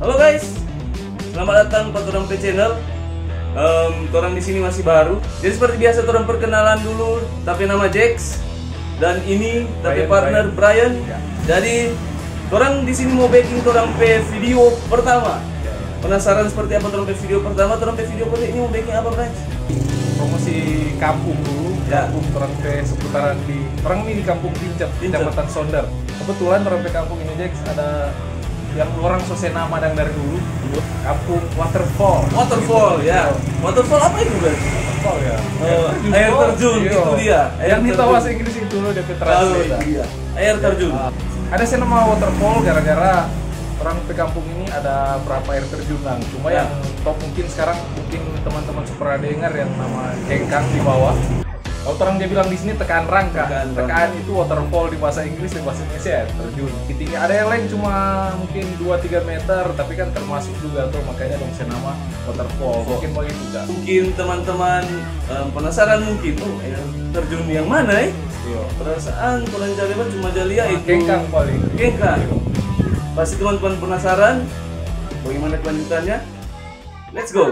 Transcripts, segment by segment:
Halo guys, selamat datang ke Torang P Channel. Um, orang di sini masih baru. Jadi seperti biasa orang perkenalan dulu. Tapi nama Jax dan ini tapi Brian, partner Brian. Ya. Jadi orang di sini mau baking orang P video pertama. Penasaran seperti apa orang P video pertama? Orang P video pertama ini mau baking apa Brian? promosi kampung dulu Ya. kampung orang ke seputaran di orang ini di kampung Pincep. kecamatan Sonder kebetulan orang ke kampung ini Jax ada yang orang sose nama dari dulu kampung waterfall Waterfall Gitu. ya. Waterfall apa itu Brian? waterfall ya Oh, air terjun, Iya. itu dia. Air yang kita bahasa Inggris itu loh DP Lalu Translate iya. Air terjun. Ah, ada sih nama waterfall gara-gara orang di kampung ini ada berapa air terjun lang cuma Ya. yang top mungkin sekarang mungkin teman-teman super ada dengar yang nama kengkang di bawah kalau orang dia bilang di sini tekan rangka Tekan tekan, rangka. itu waterfall di bahasa Inggris di bahasa Indonesia ya, terjun tinggi ada yang lain cuma mungkin 2-3 meter tapi kan termasuk juga tuh makanya dong saya nama waterfall mungkin begitu kan Mungkin teman-teman em, penasaran mungkin, oh air terjun yang mana ya? Iya. Perasaan kalau Jaliban cuma Jalia itu kengkang paling Kengkang. Pasti teman-teman penasaran bagaimana kelanjutannya? Let's go.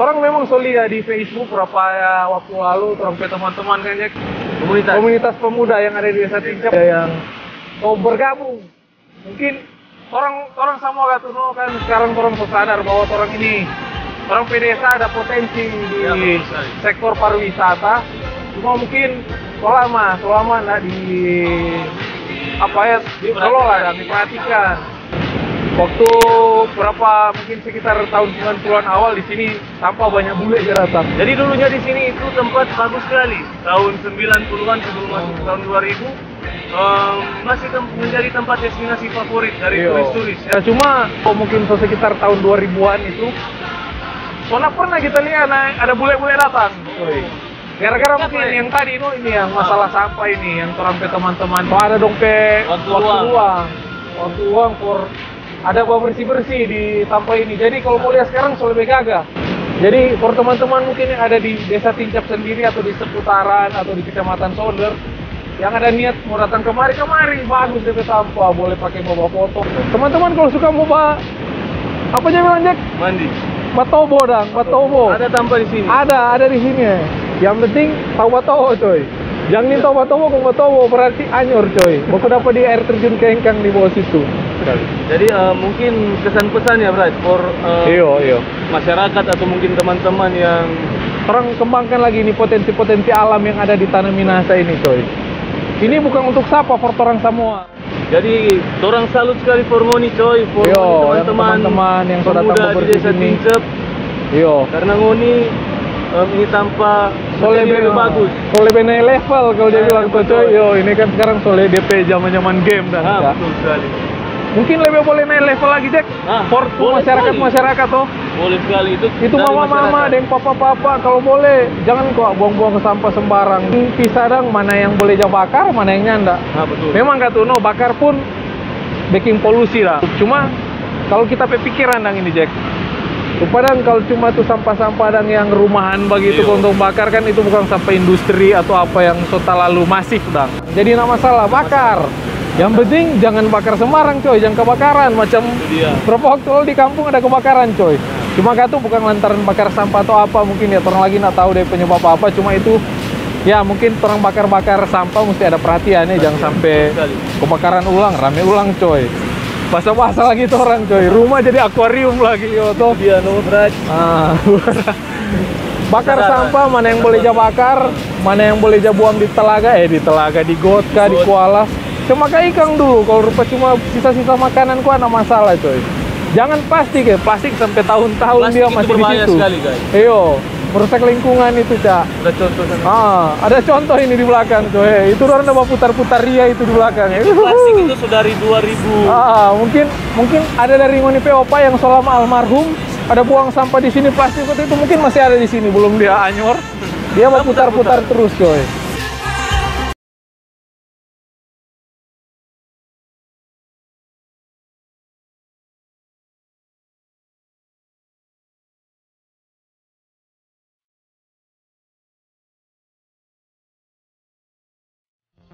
Orang memang soli ya di Facebook berapa ya waktu lalu sampai teman-teman kan ya Komunitas. komunitas pemuda yang ada di desa Tincap yang mau bergabung. Mungkin orang orang sama gak tuh kan sekarang orang sadar bahwa orang ini orang pedesa ada potensi di Ya, sektor pariwisata. Cuma mungkin selama selama nggak di apa ya dikelola dan diperhatikan. Waktu berapa mungkin sekitar tahun 90-an awal di sini sampah banyak bule datang. Jadi dulunya di sini itu tempat bagus sekali. Tahun 90-an sebelum masuk ke tahun 2000 em, masih tem- menjadi tempat destinasi favorit dari Iya. turis-turis. Ya cuma oh, mungkin sekitar tahun 2000-an itu Soalnya pernah kita lihat nah, ada bule-bule datang. Gara-gara mungkin yang tadi itu ini yang masalah sampah ini yang pe teman-teman. Oh, ada dong pe Waktu luang. Waktu luang for ada buat bersih-bersih di sampah ini. Jadi kalau mau lihat sekarang so lebih gagah. Jadi for teman-teman mungkin yang ada di desa Tincap sendiri atau di seputaran atau di kecamatan Sonder yang ada niat mau datang kemari kemari. Bagus DP sampah boleh pakai bawa foto. Teman-teman kalau suka mau bawa apa aja bilang Jack? Mandi. batobo dang. Batobo. Ada tanpa di sini. ada ada di sini. Yang penting tahu batobo coy. Jangan tahu batobo kok batobo berarti anyur coy. Mau dapat di air terjun kengkang di bawah situ Jadi eh, mungkin kesan-pesan ya, Brad, for eh, iyo iyo masyarakat atau mungkin teman-teman yang orang kembangkan lagi ini potensi-potensi alam yang ada di tanah Minahasa ini coy ini bukan untuk siapa for orang semua jadi orang salut sekali for Moni coy, for Yo, Moni yang teman-teman teman-teman yang sudah datang di desa. Tincep iyo karena Ngoni em, ini tanpa lebih bagus. Soalnya benar level kalau dia Nah, bilang tuh coy. Yo, ini kan sekarang soalnya DP zaman-zaman game dan Ah, ya. betul sekali. Mungkin lebih boleh naik level lagi, Jack. Ah, For masyarakat sekali. masyarakat tuh. Boleh sekali itu. Itu mama-mama, masyarakat. deng papa-papa kalau boleh jangan kok buang-buang ke sampah sembarang. Pisah dong mana yang boleh jauh bakar, mana yang nyanda. Ah, betul. Memang kata no bakar pun bikin polusi lah. Cuma kalau kita pikiran dang ini Jack. Padahal kalau cuma tuh sampah-sampah dan yang rumahan begitu Iya. untuk bakar kan itu bukan sampah industri atau apa yang total lalu masif dang. Jadi nggak masalah bakar. Yang penting jangan bakar sembarang coy, jangan kebakaran macam Itu berapa waktu lalu di kampung ada kebakaran coy. Cuma kata bukan lantaran bakar sampah atau apa mungkin ya. Orang lagi nggak tahu deh penyebab apa. Cuma itu ya mungkin orang bakar-bakar sampah mesti ada perhatian ya jangan sampai sekali. kebakaran ulang rame ulang coy. Basah-basah lagi tuh orang coy. Rumah jadi akuarium lagi yo tuh Dia no ah, bakar Kesadaran. sampah mana yang boleh jah bakar mana yang boleh jah buang di telaga? Eh di telaga di got kah di kuala cuma kayak ikan dulu kalau rupa cuma sisa-sisa makanan ku ada masalah coy jangan plastik ya plastik sampai tahun-tahun dia masih di situ sekali, guys. iyo merusak lingkungan itu cak Ada contoh sana. ah ada contoh ini di belakang coy itu orang udah putar-putar ria itu di belakang Itu plastik itu sudah dari 2000. Ah, mungkin mungkin ada dari Ngoni Opa yang selama almarhum ada buang sampah di sini plastik itu mungkin masih ada di sini belum dia anyor. Dia mau putar-putar terus, coy.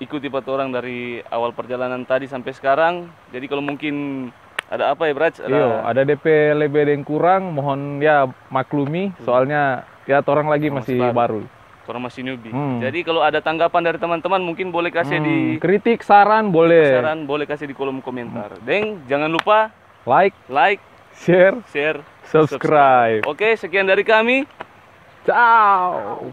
Ikuti pat orang dari awal perjalanan tadi sampai sekarang. Jadi kalau mungkin ada apa ya Brad? Ada, Iya, ada DP lebih ada yang kurang, mohon ya maklumi soalnya ya orang lagi Masih masih baru. baru. Orang masih newbie. Hmm. Jadi kalau ada tanggapan dari teman-teman mungkin boleh kasih Hmm, di kritik, saran boleh. saran, boleh kasih di kolom komentar. Deng, jangan lupa Like, like, share, share, subscribe. Oke, sekian dari kami. Ciao.